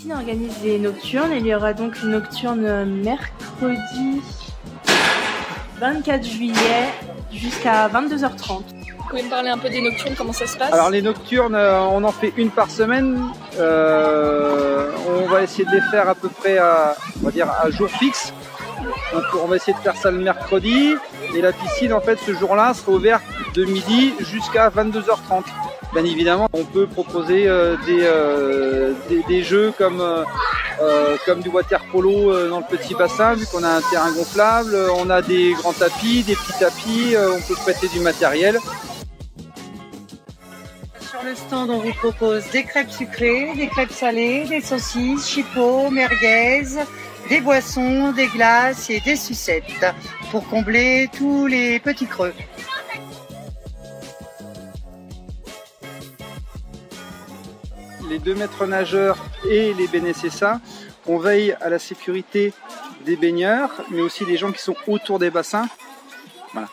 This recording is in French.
piscine organise des nocturnes. Il y aura donc une nocturne mercredi 24 juillet jusqu'à 22h30. Vous pouvez me parler un peu des nocturnes, comment ça se passe? Alors les nocturnes, euh, on en fait une par semaine. Euh, on va essayer de les faire à peu près à, on va dire à jour fixe. Donc on va essayer de faire ça le mercredi. Et la piscine, en fait, ce jour-là sera ouverte de midi jusqu'à 22h30. Bien évidemment, on peut proposer euh, des, euh, des, jeux comme euh, comme du water polo dans le petit bassin, vu qu'on a un terrain gonflable, on a des grands tapis, des petits tapis, on peut prêter du matériel. Sur le stand, on vous propose des crêpes sucrées, des crêpes salées, des saucisses, chipots, merguez, des boissons, des glaces et des sucettes pour combler tous les petits creux. les deux maîtres nageurs et les BNSSA, on veille à la sécurité des baigneurs, mais aussi des gens qui sont autour des bassins. Voilà.